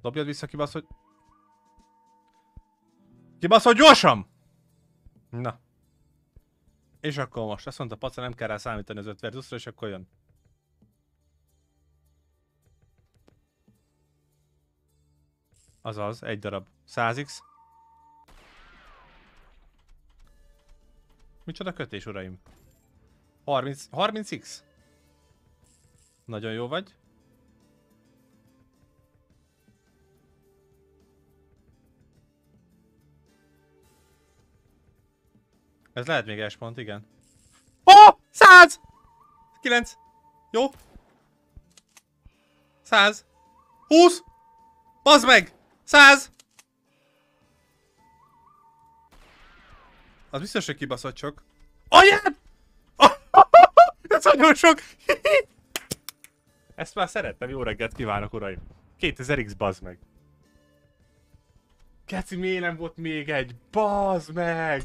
Dobjad vissza, kibaszod. Kibaszod gyorsan! Na. És akkor most azt mondta, paca, nem kell rá számítani az 5 versusra, és akkor jön. Azaz, egy darab. 100x. Micsoda kötés, uraim? 30, 30x? Nagyon jó vagy. Ez lehet még S pont, igen. Ó! Oh, 100! 9. Jó. 100. 20. Bazd meg! 100! Az biztos, hogy kibaszott sok. Anyád! Ez nagyon sok! Ezt már szerettem, jó reggelt kívánok, uraim. 2000x, bazd meg. Keci, miért nem volt még egy? Bazd meg!